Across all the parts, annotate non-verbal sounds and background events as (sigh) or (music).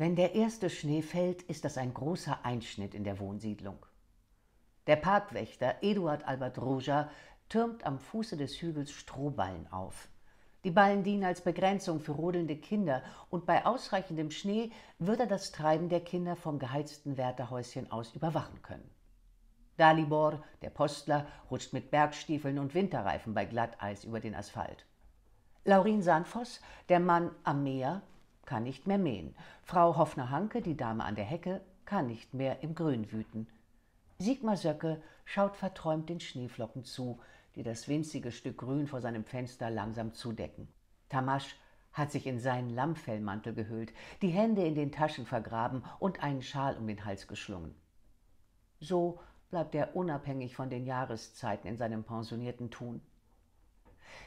Wenn der erste Schnee fällt, ist das ein großer Einschnitt in der Wohnsiedlung. Der Parkwächter Eduard Albert Roja türmt am Fuße des Hügels Strohballen auf. Die Ballen dienen als Begrenzung für rodelnde Kinder und bei ausreichendem Schnee wird er das Treiben der Kinder vom geheizten Wärterhäuschen aus überwachen können. Dalibor, der Postler, rutscht mit Bergstiefeln und Winterreifen bei Glatteis über den Asphalt. Laurin Sanfoss, der Mann am Meer, kann nicht mehr mähen. Frau Hoffner-Hanke, die Dame an der Hecke, kann nicht mehr im Grün wüten. Sigmar Söcke schaut verträumt den Schneeflocken zu, die das winzige Stück Grün vor seinem Fenster langsam zudecken. Tamasch hat sich in seinen Lammfellmantel gehüllt, die Hände in den Taschen vergraben und einen Schal um den Hals geschlungen. So bleibt er unabhängig von den Jahreszeiten in seinem pensionierten Tun.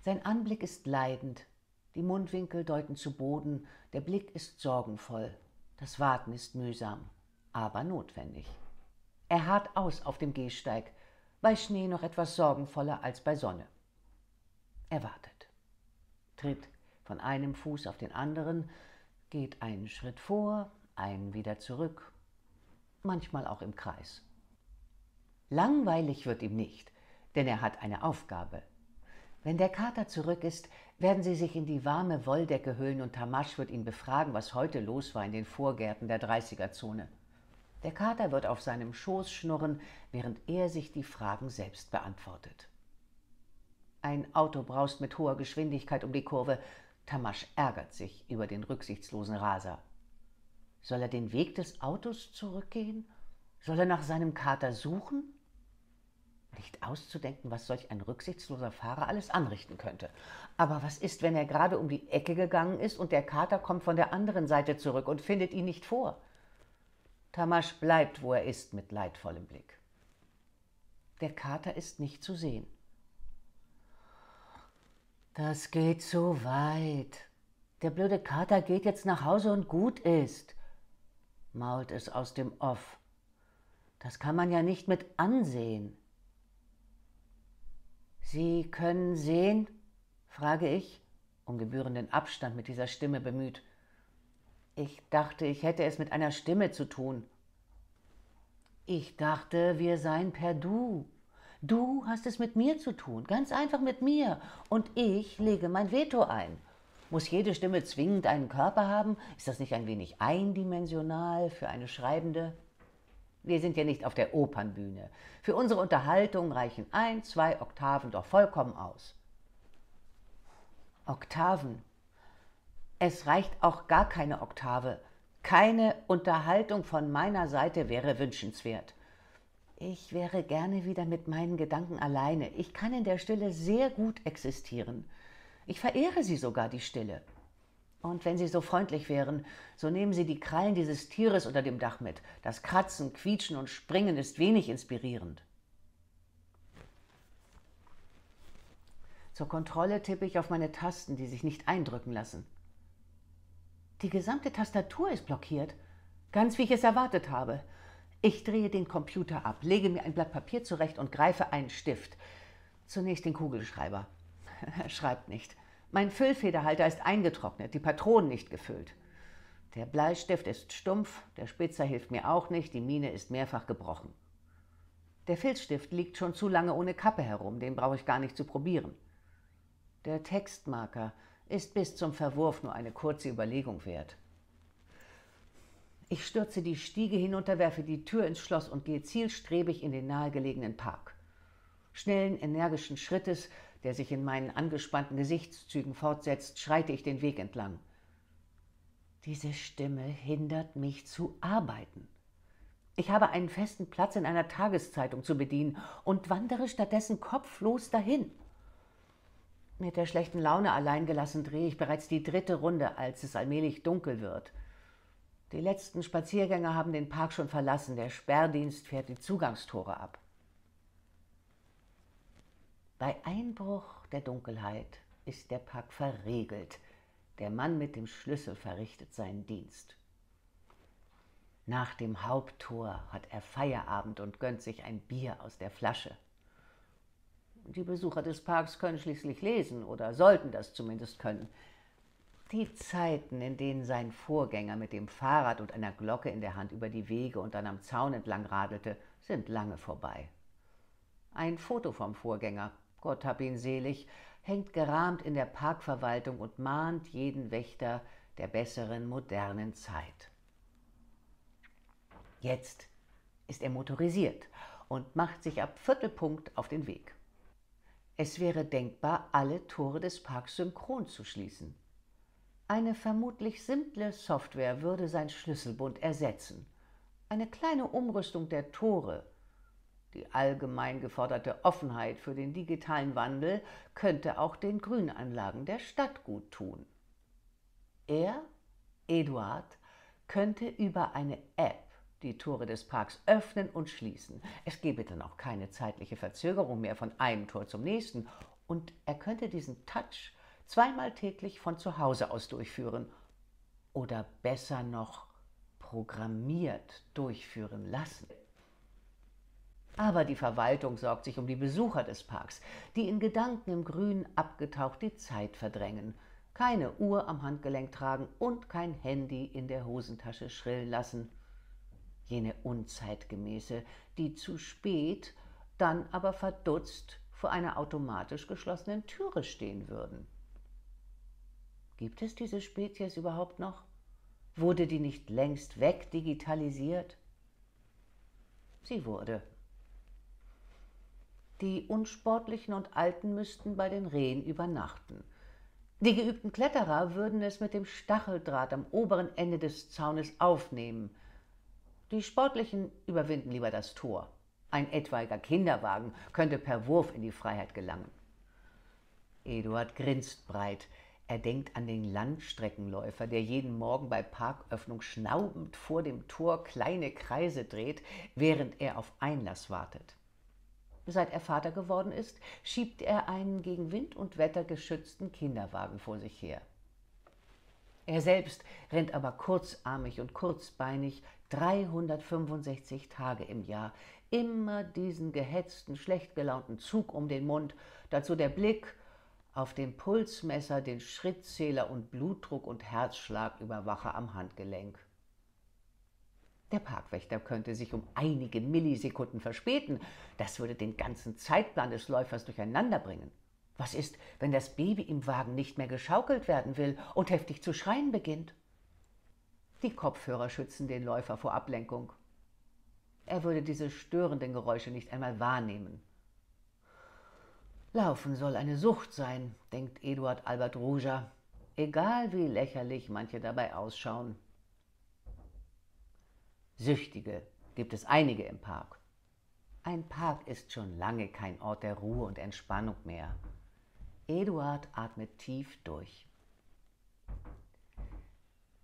Sein Anblick ist leidend, die Mundwinkel deuten zu Boden, der Blick ist sorgenvoll, das Warten ist mühsam, aber notwendig. Er harrt aus auf dem Gehsteig, bei Schnee noch etwas sorgenvoller als bei Sonne. Er wartet, tritt von einem Fuß auf den anderen, geht einen Schritt vor, einen wieder zurück, manchmal auch im Kreis. Langweilig wird ihm nicht, denn er hat eine Aufgabe. Wenn der Kater zurück ist, werden sie sich in die warme Wolldecke hüllen und Tamasch wird ihn befragen, was heute los war in den Vorgärten der 30er-Zone. Der Kater wird auf seinem Schoß schnurren, während er sich die Fragen selbst beantwortet. Ein Auto braust mit hoher Geschwindigkeit um die Kurve. Tamasch ärgert sich über den rücksichtslosen Raser. Soll er den Weg des Autos zurückgehen? Soll er nach seinem Kater suchen? Nicht auszudenken, was solch ein rücksichtsloser Fahrer alles anrichten könnte. Aber was ist, wenn er gerade um die Ecke gegangen ist und der Kater kommt von der anderen Seite zurück und findet ihn nicht vor? Tamasch bleibt, wo er ist, mit leidvollem Blick. Der Kater ist nicht zu sehen. Das geht zu weit. Der blöde Kater geht jetzt nach Hause und gut ist, mault es aus dem Off. Das kann man ja nicht mit ansehen. Sie können sehen? frage ich, um gebührenden Abstand mit dieser Stimme bemüht. Ich dachte, ich hätte es mit einer Stimme zu tun. Ich dachte, wir seien per Du. Du hast es mit mir zu tun, ganz einfach mit mir, und ich lege mein Veto ein. Muss jede Stimme zwingend einen Körper haben? Ist das nicht ein wenig eindimensional für eine Schreibende? Wir sind ja nicht auf der Opernbühne. Für unsere Unterhaltung reichen ein, zwei Oktaven doch vollkommen aus. Oktaven, es reicht auch gar keine Oktave. Keine Unterhaltung von meiner Seite wäre wünschenswert. Ich wäre gerne wieder mit meinen Gedanken alleine. Ich kann in der Stille sehr gut existieren. Ich verehre sie sogar, die Stille. Und wenn Sie so freundlich wären, so nehmen Sie die Krallen dieses Tieres unter dem Dach mit. Das Kratzen, Quietschen und Springen ist wenig inspirierend. Zur Kontrolle tippe ich auf meine Tasten, die sich nicht eindrücken lassen. Die gesamte Tastatur ist blockiert, ganz wie ich es erwartet habe. Ich drehe den Computer ab, lege mir ein Blatt Papier zurecht und greife einen Stift. Zunächst den Kugelschreiber. (laughs) Er schreibt nicht. Mein Füllfederhalter ist eingetrocknet, die Patronen nicht gefüllt. Der Bleistift ist stumpf, der Spitzer hilft mir auch nicht, die Mine ist mehrfach gebrochen. Der Filzstift liegt schon zu lange ohne Kappe herum, den brauche ich gar nicht zu probieren. Der Textmarker ist bis zum Verwurf nur eine kurze Überlegung wert. Ich stürze die Stiege hinunter, werfe die Tür ins Schloss und gehe zielstrebig in den nahegelegenen Park. Schnellen, energischen Schrittes, der sich in meinen angespannten Gesichtszügen fortsetzt, schreite ich den Weg entlang. Diese Stimme hindert mich zu arbeiten. Ich habe einen festen Platz in einer Tageszeitung zu bedienen und wandere stattdessen kopflos dahin. Mit der schlechten Laune allein gelassen drehe ich bereits die dritte Runde, als es allmählich dunkel wird. Die letzten Spaziergänger haben den Park schon verlassen, der Sperrdienst fährt die Zugangstore ab. Bei Einbruch der Dunkelheit ist der Park verriegelt. Der Mann mit dem Schlüssel verrichtet seinen Dienst. Nach dem Haupttor hat er Feierabend und gönnt sich ein Bier aus der Flasche. Die Besucher des Parks können schließlich lesen oder sollten das zumindest können. Die Zeiten, in denen sein Vorgänger mit dem Fahrrad und einer Glocke in der Hand über die Wege und dann am Zaun entlang radelte, sind lange vorbei. Ein Foto vom Vorgänger, Gott hab ihn selig, hängt gerahmt in der Parkverwaltung und mahnt jeden Wächter der besseren modernen Zeit. Jetzt ist er motorisiert und macht sich ab Viertelpunkt auf den Weg. Es wäre denkbar, alle Tore des Parks synchron zu schließen. Eine vermutlich simple Software würde sein Schlüsselbund ersetzen. Eine kleine Umrüstung der Tore, die allgemein geforderte Offenheit für den digitalen Wandel könnte auch den Grünanlagen der Stadt gut tun. Er, Eduard, könnte über eine App die Tore des Parks öffnen und schließen. Es gebe dann auch keine zeitliche Verzögerung mehr von einem Tor zum nächsten und er könnte diesen Touch zweimal täglich von zu Hause aus durchführen oder besser noch programmiert durchführen lassen. Aber die Verwaltung sorgt sich um die Besucher des Parks, die in Gedanken im Grün abgetaucht die Zeit verdrängen, keine Uhr am Handgelenk tragen und kein Handy in der Hosentasche schrillen lassen. Jene unzeitgemäße, die zu spät, dann aber verdutzt vor einer automatisch geschlossenen Türe stehen würden. Gibt es diese Spezies überhaupt noch? Wurde die nicht längst wegdigitalisiert? Sie wurde. Die Unsportlichen und Alten müssten bei den Rehen übernachten. Die geübten Kletterer würden es mit dem Stacheldraht am oberen Ende des Zaunes aufnehmen. Die Sportlichen überwinden lieber das Tor. Ein etwaiger Kinderwagen könnte per Wurf in die Freiheit gelangen. Eduard grinst breit. Er denkt an den Landstreckenläufer, der jeden Morgen bei Parköffnung schnaubend vor dem Tor kleine Kreise dreht, während er auf Einlass wartet. Seit er Vater geworden ist, schiebt er einen gegen Wind und Wetter geschützten Kinderwagen vor sich her. Er selbst rennt aber kurzarmig und kurzbeinig 365 Tage im Jahr, immer diesen gehetzten, schlecht gelaunten Zug um den Mund, dazu der Blick auf den Pulsmesser, den Schrittzähler und Blutdruck und Herzschlagüberwacher am Handgelenk. Der Parkwächter könnte sich um einige Millisekunden verspäten. Das würde den ganzen Zeitplan des Läufers durcheinander bringen. Was ist, wenn das Baby im Wagen nicht mehr geschaukelt werden will und heftig zu schreien beginnt? Die Kopfhörer schützen den Läufer vor Ablenkung. Er würde diese störenden Geräusche nicht einmal wahrnehmen. Laufen soll eine Sucht sein, denkt Eduard Albert Ruger, egal wie lächerlich manche dabei ausschauen. Süchtige gibt es einige im Park. Ein Park ist schon lange kein Ort der Ruhe und Entspannung mehr. Eduard atmet tief durch.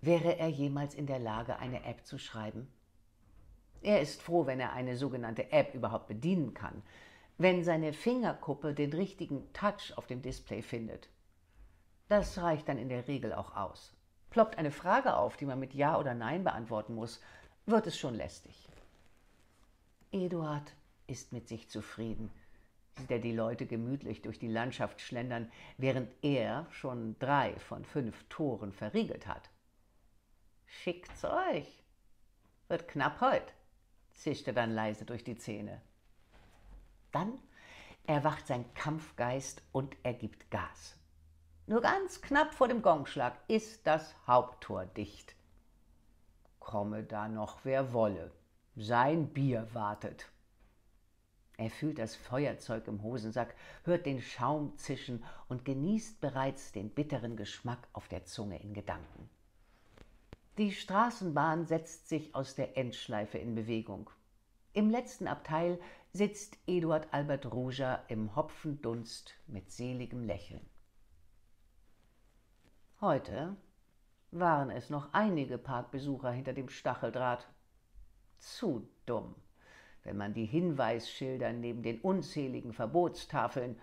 Wäre er jemals in der Lage, eine App zu schreiben? Er ist froh, wenn er eine sogenannte App überhaupt bedienen kann wenn seine Fingerkuppe den richtigen Touch auf dem Display findet. Das reicht dann in der Regel auch aus. Ploppt eine Frage auf, die man mit Ja oder Nein beantworten muss, wird es schon lästig. Eduard ist mit sich zufrieden. Sieht er die Leute gemütlich durch die Landschaft schlendern, während er schon drei von fünf Toren verriegelt hat. Schickt's euch. Wird knapp heut, zischt er dann leise durch die Zähne. Dann erwacht sein Kampfgeist und er gibt Gas. Nur ganz knapp vor dem Gongschlag ist das Haupttor dicht. Komme da noch wer wolle. Sein Bier wartet. Er fühlt das Feuerzeug im Hosensack, hört den Schaum zischen und genießt bereits den bitteren Geschmack auf der Zunge in Gedanken. Die Straßenbahn setzt sich aus der Endschleife in Bewegung. Im letzten Abteil sitzt Eduard Albert Ruger im Hopfendunst mit seligem Lächeln. Heute waren es noch einige Parkbesucher hinter dem Stacheldraht. Zu dumm, wenn man die Hinweisschilder neben den unzähligen Verbotstafeln,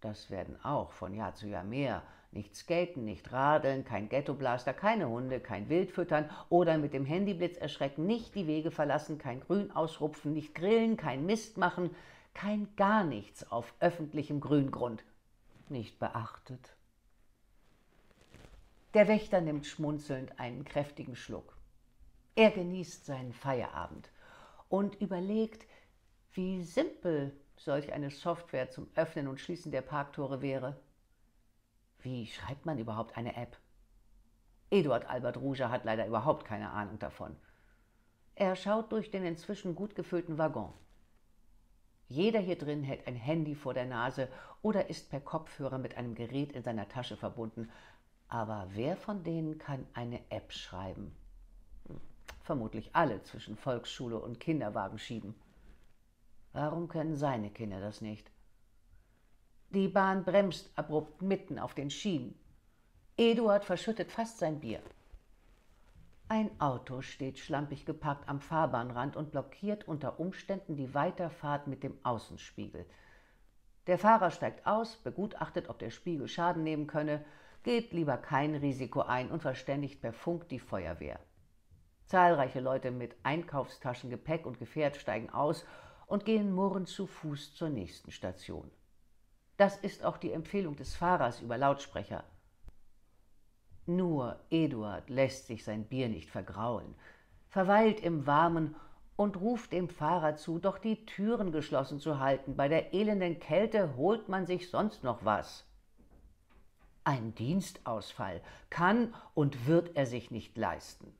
das werden auch von Jahr zu Jahr mehr, nicht skaten, nicht radeln, kein Ghettoblaster, keine Hunde, kein Wildfüttern oder mit dem Handyblitz erschrecken, nicht die Wege verlassen, kein Grün ausrupfen, nicht grillen, kein Mist machen, kein gar nichts auf öffentlichem Grüngrund. Nicht beachtet. Der Wächter nimmt schmunzelnd einen kräftigen Schluck. Er genießt seinen Feierabend und überlegt, wie simpel solch eine Software zum Öffnen und Schließen der Parktore wäre. Wie schreibt man überhaupt eine App? Eduard Albert Ruger hat leider überhaupt keine Ahnung davon. Er schaut durch den inzwischen gut gefüllten Waggon. Jeder hier drin hält ein Handy vor der Nase oder ist per Kopfhörer mit einem Gerät in seiner Tasche verbunden. Aber wer von denen kann eine App schreiben? Hm, vermutlich alle zwischen Volksschule und Kinderwagen schieben. Warum können seine Kinder das nicht? Die Bahn bremst abrupt mitten auf den Schienen. Eduard verschüttet fast sein Bier. Ein Auto steht schlampig geparkt am Fahrbahnrand und blockiert unter Umständen die Weiterfahrt mit dem Außenspiegel. Der Fahrer steigt aus, begutachtet, ob der Spiegel Schaden nehmen könne, geht lieber kein Risiko ein und verständigt per Funk die Feuerwehr. Zahlreiche Leute mit Einkaufstaschen, Gepäck und Gefährt steigen aus und gehen murrend zu Fuß zur nächsten Station. Das ist auch die Empfehlung des Fahrers über Lautsprecher. Nur Eduard lässt sich sein Bier nicht vergraulen, verweilt im Warmen und ruft dem Fahrer zu, doch die Türen geschlossen zu halten. Bei der elenden Kälte holt man sich sonst noch was. Ein Dienstausfall kann und wird er sich nicht leisten.